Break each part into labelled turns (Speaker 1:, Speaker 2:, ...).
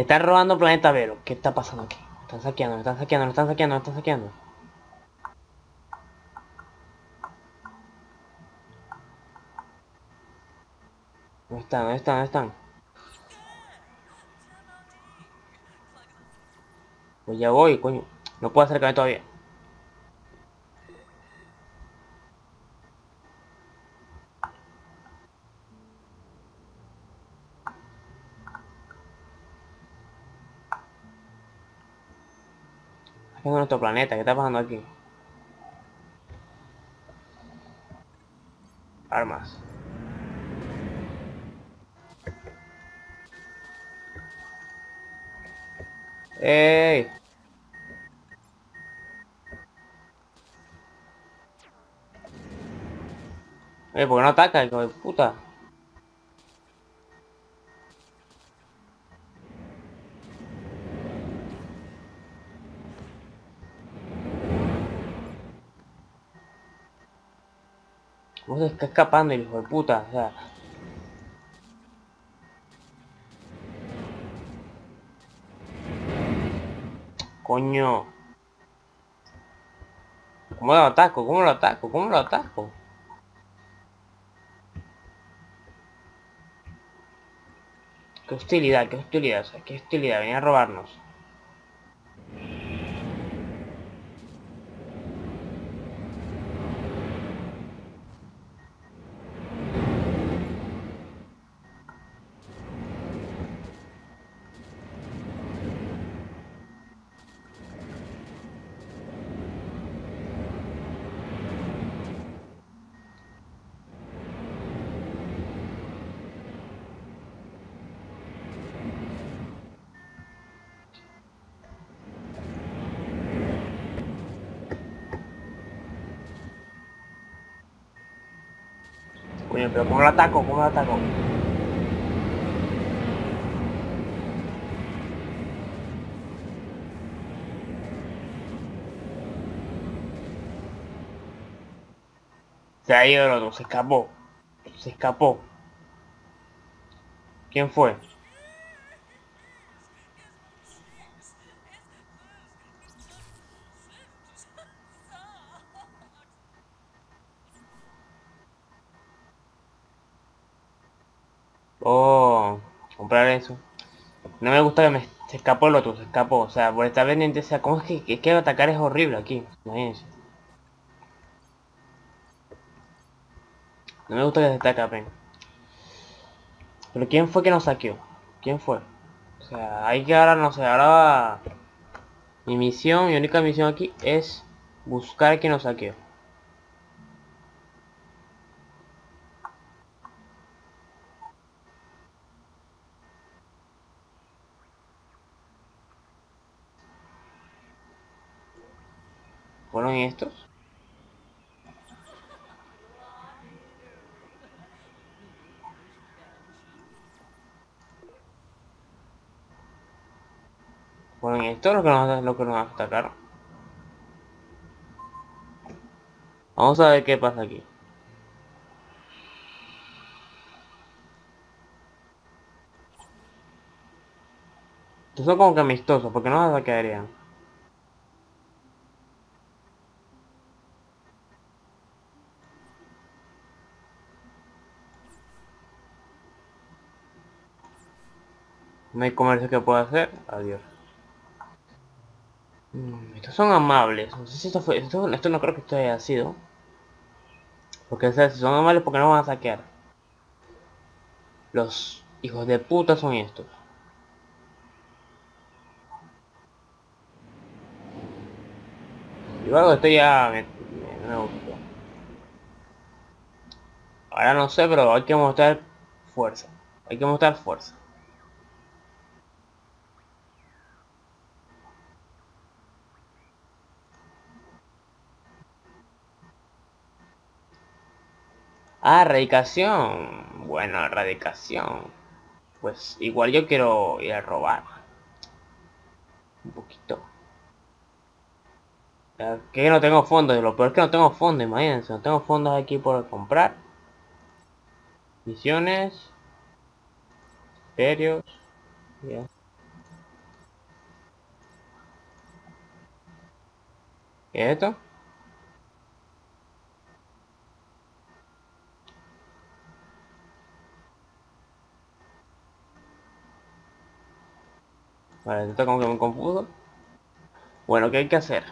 Speaker 1: Están robando planeta Vero. ¿Qué está pasando aquí? Están saqueando, están saqueando, están saqueando, están saqueando. ¿Dónde están? ¿Dónde están? ¿Dónde están? Pues ya voy, coño. No puedo acercarme todavía. Es nuestro planeta, ¿qué está pasando aquí? Armas. ¡Ey! Eh, ¿por qué no ataca, hijo de puta? ¿Cómo se está escapando el hijo de puta? O sea... Coño. ¿Cómo lo ataco? ¿Cómo lo ataco? ¿Cómo lo ataco? Qué hostilidad, qué hostilidad, qué hostilidad, venía a robarnos. Coño, pero ¿cómo lo ataco? ¿Cómo lo ataco? Se ha ido el otro, se escapó. Se escapó. ¿Quién fue? Oh, comprar eso. No me gusta que me se escapó el otro, se escapó. O sea, por estar pendiente, o sea, ¿cómo es que, que, que atacar es horrible aquí? Imagínense. No me gusta que se escapen. Pero ¿quién fue que nos saqueó? ¿Quién fue? O sea, hay que ahora, no sé, ahora. Mi misión, mi única misión aquí es buscar a quien nos saqueó. ¿Fueron estos? ¿Fueron estos los que nos, los que nos atacaron? Vamos a ver qué pasa aquí. Estos son como que amistosos, porque no nos atacarían. No hay comercio que pueda hacer. Adiós. Mm, estos son amables. No sé si esto fue. Esto, no creo que esto haya sido. Porque o si son amables, porque no van a saquear? Los hijos de puta son estos. Y luego esto ya. Ahora no sé, pero hay que mostrar fuerza. Hay que mostrar fuerza. Ah, erradicación. Bueno, erradicación. Pues igual yo quiero ir a robar. Un poquito. Que no tengo fondos, lo peor es que no tengo fondos, imagínense, no tengo fondos aquí por comprar. Misiones. Misterios. Yeah. Esto? Vale, esto como que muy confuso. Bueno, ¿qué hay que hacer?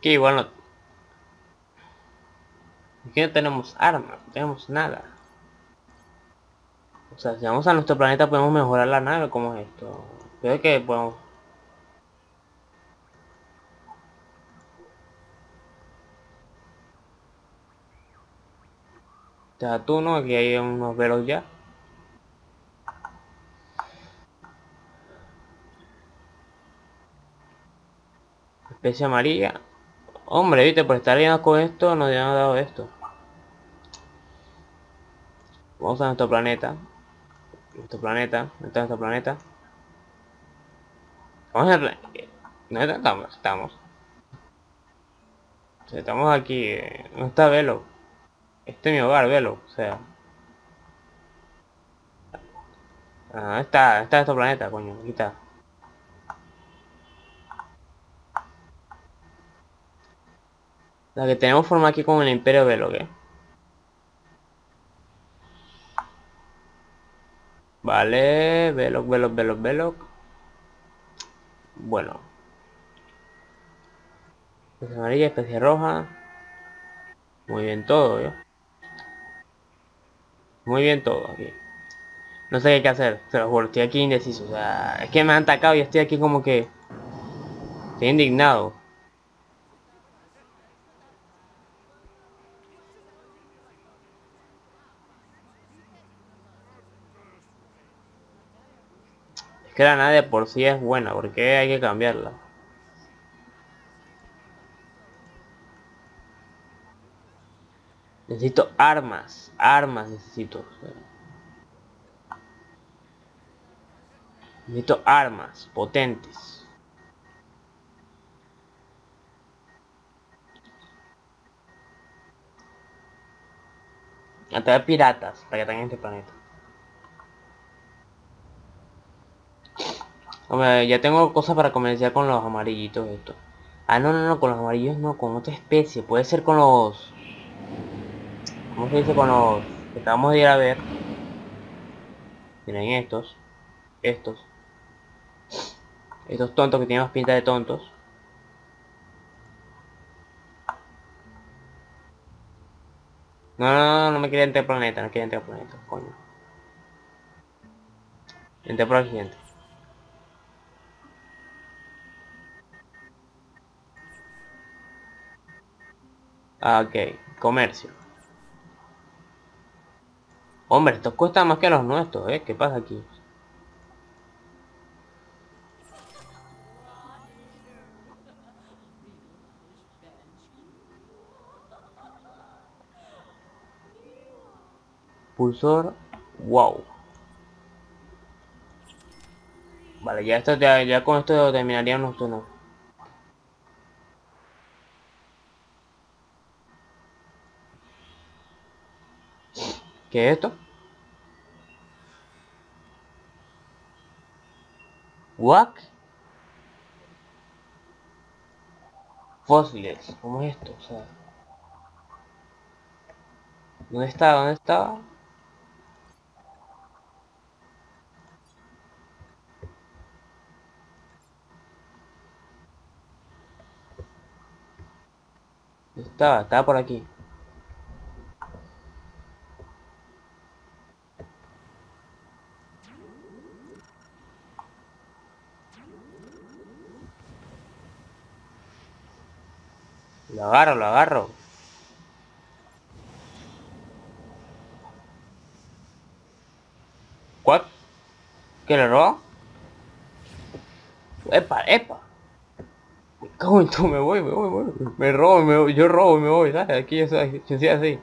Speaker 1: Que igual no... Aquí no tenemos armas, no tenemos nada. O sea, si vamos a nuestro planeta podemos mejorar la nave, ¿cómo es esto? Creo que podemos... Ya tú, ¿no? Aquí hay unos velos ya. Especie amarilla. Hombre, viste, por estar viendo con esto nos habían dado esto. Vamos a nuestro planeta. Nuestro planeta. ¿Dónde está nuestro planeta? Vamos a. ¿Dónde estamos? Estamos. estamos aquí. Eh, no está Velo. Este es mi hogar, Velo. O sea. Ah, está, está nuestro planeta, coño. Aquí está. La que tenemos forma aquí como el Imperio Velo, ¿qué? Vale, Veloc, Veloc, Veloc, Veloc. Bueno. Especie amarilla, especie roja. Muy bien todo. Muy bien todo aquí. No sé qué hacer, se lo juro, estoy aquí indeciso. O sea, es que me han atacado y estoy aquí como que... Estoy indignado. Que la nave de por sí es buena, porque hay que cambiarla. Necesito armas, armas necesito. Necesito armas potentes. Atraer piratas para que tengan este planeta. Ya tengo cosas para comerciar con los amarillitos esto. Ah, no, no, no, con los amarillos no, con otra especie. Puede ser con los... ¿Cómo se dice? Con los... Que acabamos de ir a ver. Miren estos. Estos. Estos tontos que tienen más pinta de tontos. No, no, no, no me quería entrar planeta, no quería entrar planeta, coño. Entré por el ok, comercio. Hombre, estos cuestan más que los nuestros, ¿eh? ¿Qué pasa aquí? Pulsor, wow. Vale, ya esto ya, ya con esto terminaríamos nuestro. ¿Qué es esto? What? Fósiles, ¿cómo es esto? O sea, ¿dónde está? ¿Dónde está? Estaba, estaba por aquí. Lo agarro, lo agarro. ¿What? ¿Qué le roba? Epa, epa. Me cago en tú, me voy, me voy, me voy. Me robo, me voy, yo robo me voy, ¿sabes? Aquí yo soy, así.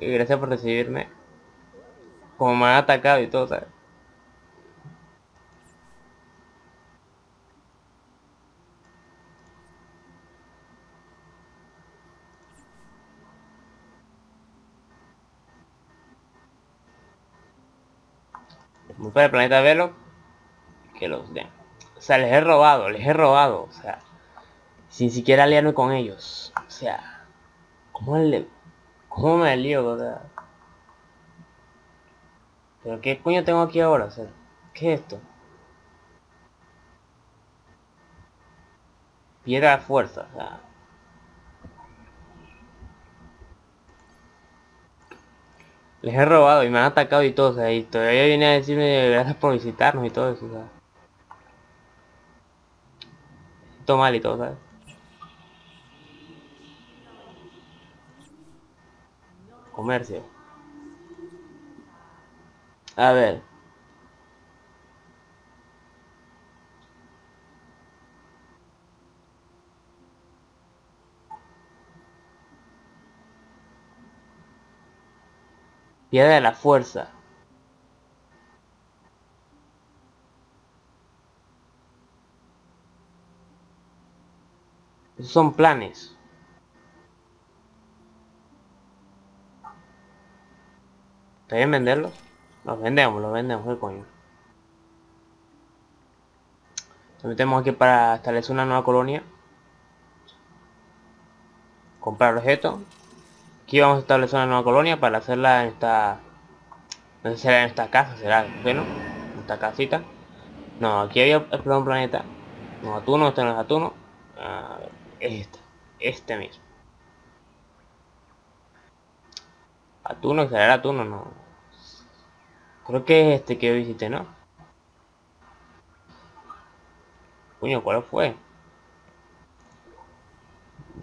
Speaker 1: Y gracias por recibirme. Como me han atacado y todo, ¿sabes? Para el planeta Velo. Que los den. O sea, les he robado, les he robado. O sea, sin siquiera aliarme con ellos. O sea, ¿cómo, le, cómo me lío? O sea, ¿Pero qué coño tengo aquí ahora? O sea, ¿qué es esto? Piedra de fuerza, o sea. Les he robado y me han atacado y todo, o sea, y todavía viene a decirme gracias por visitarnos y todo eso, o sea. Todo mal y todo, ¿sabes? Comercio. A ver. Piedra de la fuerza. Esos son planes. ¿Está bien venderlos? Los vendemos, los vendemos, ¿qué coño? Nos metemos aquí para establecer una nueva colonia. Comprar objetos. Aquí vamos a establecer una nueva colonia para hacerla en esta... No sé si será en esta casa, será, bueno, en esta casita. No, aquí había explorado un planeta. No, Atuno, este no es Atuno. A ver, este, este mismo. Atuno, será Atuno, no. Creo que es este que visité, ¿no? Coño, ¿cuál fue?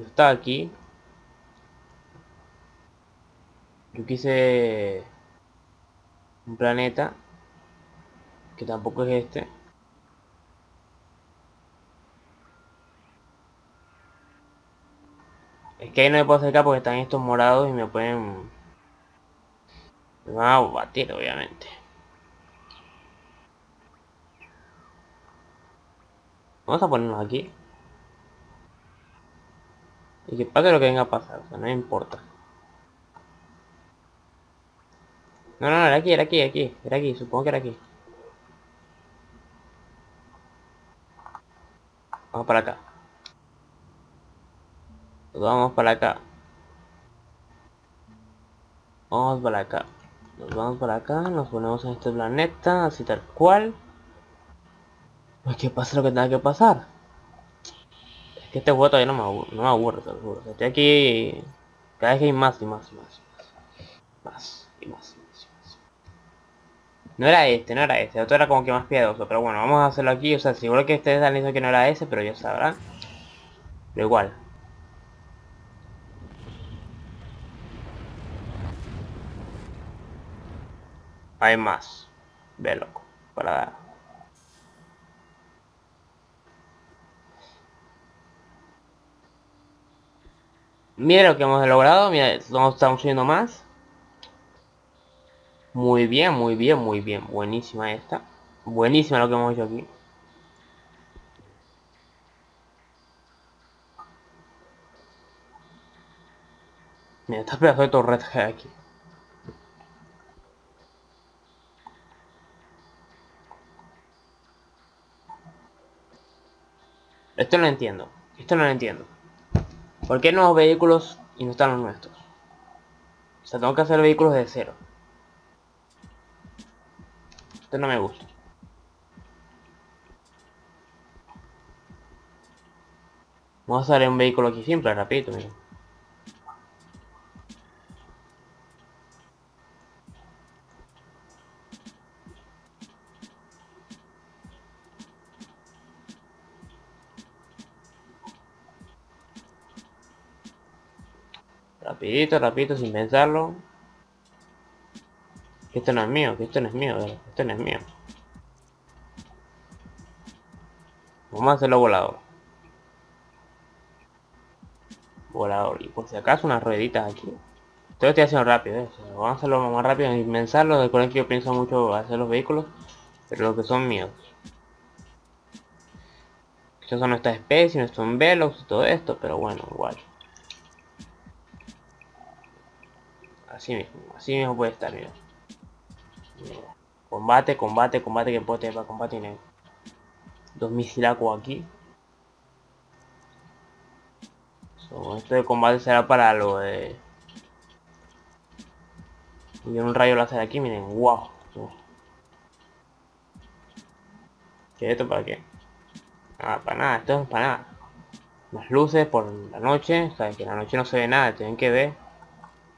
Speaker 1: Yo estaba aquí Yo quise un planeta que tampoco es este. Es que ahí no me puedo acercar porque están estos morados y me pueden... Me van a batir, obviamente. Vamos a ponernos aquí. Y que pase lo que venga a pasar, o sea, no importa. No, no, no, era aquí, era aquí, aquí, era aquí, supongo que era aquí. Vamos para acá. Vamos para acá. Vamos para acá. Nos vamos para acá, nos ponemos en este planeta, así tal cual. Pues que pase lo que tenga que pasar. Es que este juego todavía no me aburre, no me aburre, te lo juro. estoy aquí cada vez que hay más y más y más. Más y más. No era este, no era este. Otro era como que más piadoso. Pero bueno, vamos a hacerlo aquí. O sea, seguro que ustedes han dicho que no era ese, pero ya sabrán. Pero igual. Hay más. Ve loco. Para dar. Mira lo que hemos logrado. Mira, estamos subiendo más. Muy bien, muy bien, muy bien. Buenísima esta. Buenísima lo que hemos hecho aquí. Mira, esta pedazo de torreta que hay aquí. Esto no lo entiendo. Esto no lo entiendo. ¿Por qué nuevos vehículos y no están los nuestros? O sea, tengo que hacer vehículos de cero. Este no me gusta. Vamos a hacer un vehículo aquí simple, rapidito, miren. Rapidito, rapidito, sin pensarlo. Que esto no es mío, que esto no es mío, esto no es mío. Vamos a hacerlo volador. Volador. Y por si acaso unas rueditas aquí. Esto lo estoy haciendo rápido, ¿eh? vamos a hacerlo más rápido y pensarlo. Recuerden que yo pienso mucho hacer los vehículos, pero los que son míos. Estos son nuestras especies, nuestros velos y todo esto, pero bueno, igual. Así mismo, así mismo puede estar, mira. Combate, combate, combate que puede tener para combate y Dos misilacos aquí. esto de combate será para lo de... Y un rayo láser aquí, miren, wow. ¿Qué es esto para qué? Nada, para nada, esto es para nada. Las luces por la noche, o que en la noche no se ve nada, tienen que ver.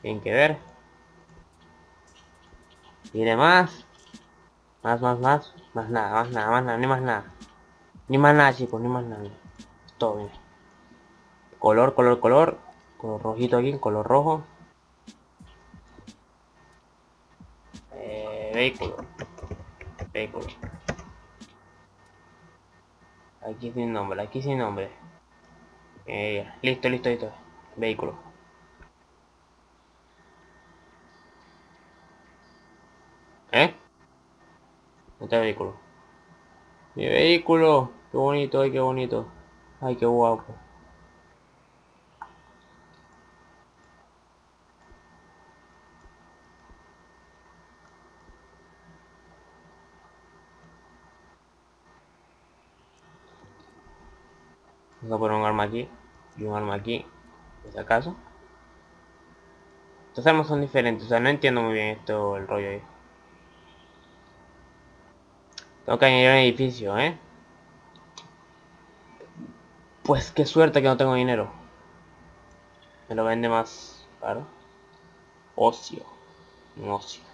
Speaker 1: Tienen que ver. Y demás. Más, más, más. Más nada, más nada, más nada, ni más nada. Ni más nada, chicos, ni más nada. Todo bien. Color, color, color. Color rojito aquí, color rojo. Eh, vehículo. Vehículo. Aquí sin nombre, aquí sin nombre. Eh, listo, listo, listo. Vehículo. ¿Eh? Este vehículo. Mi vehículo. Qué bonito, ay, qué bonito. Ay, qué guapo. Vamos a poner un arma aquí y un arma aquí, por acaso. Estas armas son diferentes, o sea, no entiendo muy bien esto, el rollo ahí. Tengo que añadir un edificio, ¿eh? Pues qué suerte que no tengo dinero. Me lo vende más caro. Ocio. Un ocio.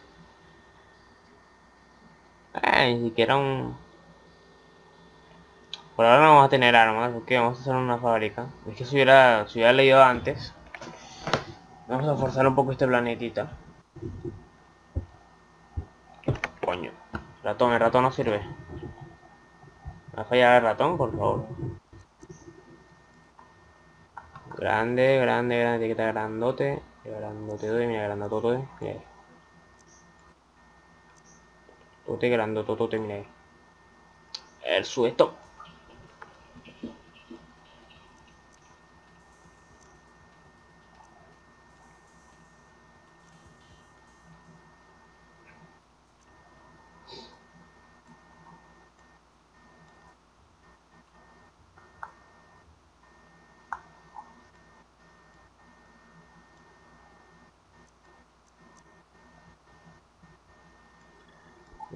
Speaker 1: Ah, ni siquiera un... Por ahora no vamos a tener armas, porque vamos a hacer una fábrica. Es que si hubiera, si hubiera leído antes. Vamos a forzar un poco este planetita. Coño. Ratón, el ratón no sirve. ¿Me va a fallar el ratón, por favor? Grande, grande, grande, estar grandote. Grandote, mira, grandote, mira. Tote, grandotote, mira. El sueto.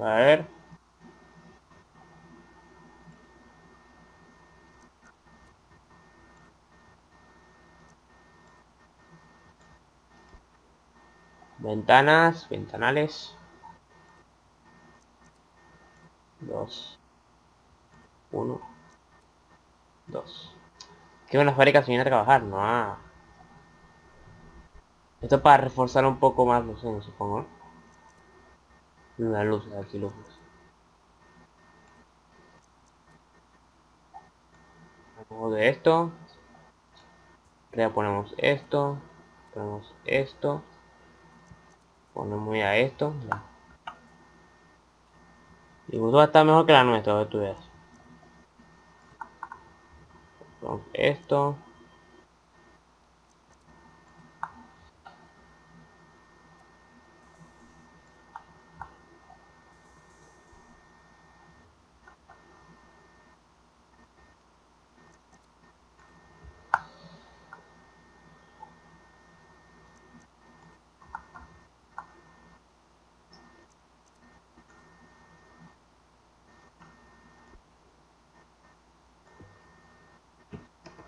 Speaker 1: A ver. Ventanas, ventanales. Dos. Uno. Dos. Que una fábrica se viene a trabajar, no. Ah. Esto para reforzar un poco más, no sé, supongo. La luz, aquí luces. de esto. Ponemos esto. Ponemos esto. Ponemos ya esto. Y va a estar mejor que la nuestra, tú veas. Ponemos esto.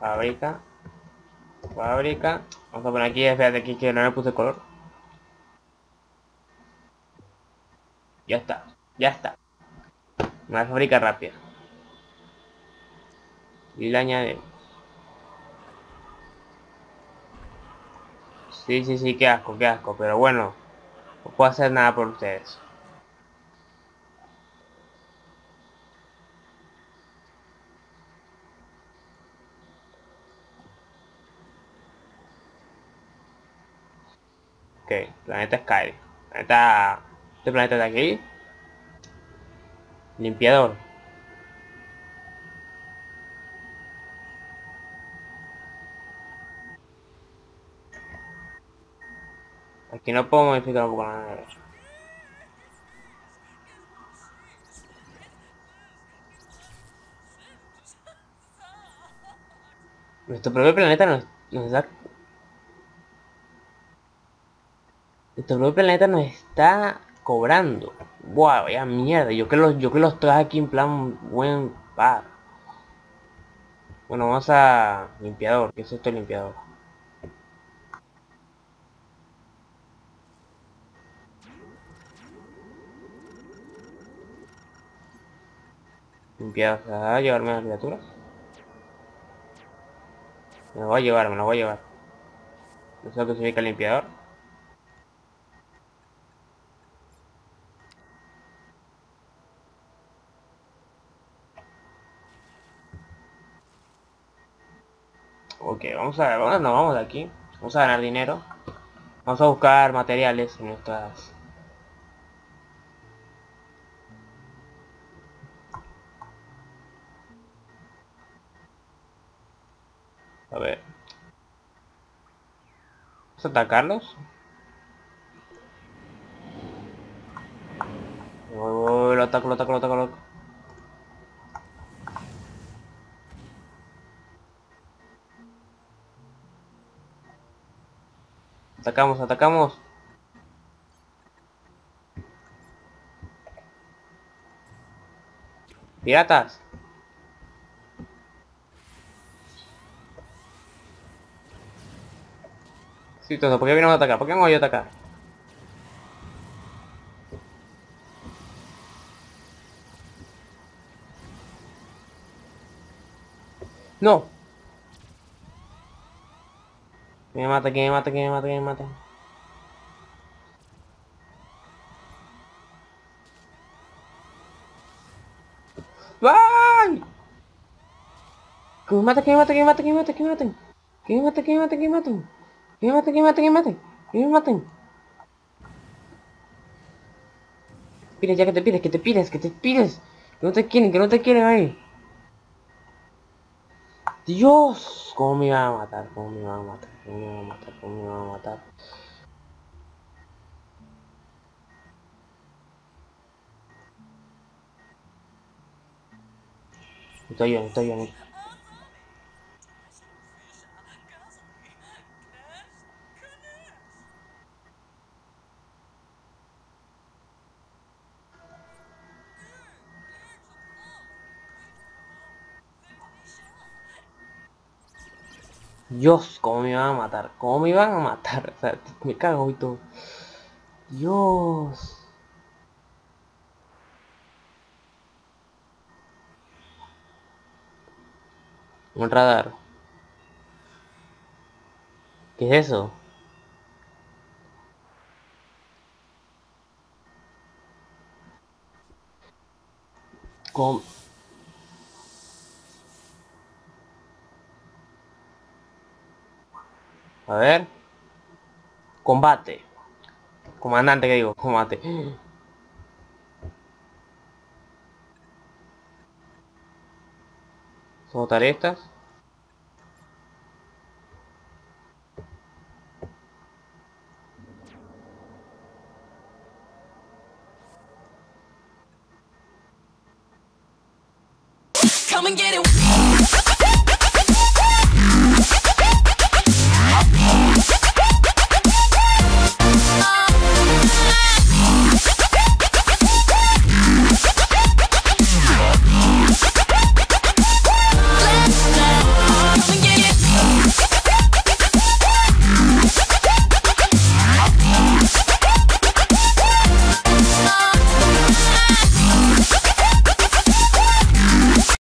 Speaker 1: Fábrica. Fábrica. Vamos a poner aquí, espérate aquí que no le puse color. Ya está. Ya está. Una fábrica rápida. Y la añadimos. Sí, sí, sí, qué asco, qué asco. Pero bueno, no puedo hacer nada por ustedes. Planeta Sky. Planeta... Este planeta de aquí. Limpiador. Aquí no puedo modificar un poco nada de. Nuestro propio planeta nos, nos da Nuestro propio planeta nos está cobrando. Buah, vaya mierda. Yo que los, yo que los traje aquí en plan buen. Bueno, vamos a limpiador. ¿Qué es esto limpiador? Limpiador. ¿A llevarme las criaturas? Me lo voy a llevar, me lo voy a llevar. No sé lo que significa el limpiador. Ok, vamos a no, vamos de aquí. Vamos a ganar dinero. Vamos a buscar materiales en nuestras... A ver. ¿Vamos a atacarlos? Lo ataco, lo ataco, lo ataco, lo ataco. Atacamos, atacamos. Piratas. Sí, todo. ¿Por qué vienen a atacar? ¿Por qué no voy a atacar? No. Que me mata, que me mata, que me mata, que me mata. ¡Ay! Que me mata, que me mata, que me mata, que me mata, que me maten. Que me mata, que me mata, que me maten. Que me maten, que me maten, que me maten. Que me maten. Pides ya que te pides, que te pides, que te pides. Que no te quieren, que no te quieren ahí. Dios, cómo me iban a matar, cómo me iban a matar, cómo me iban a matar, cómo me iban a matar. Estoy bien, estoy bien. Dios, cómo me iban a matar, cómo me iban a matar, o sea, me cago y todo. Dios. Un radar. ¿Qué es eso? ¿Cómo? A ver. Combate. Comandante que digo, combate. Soltar estas.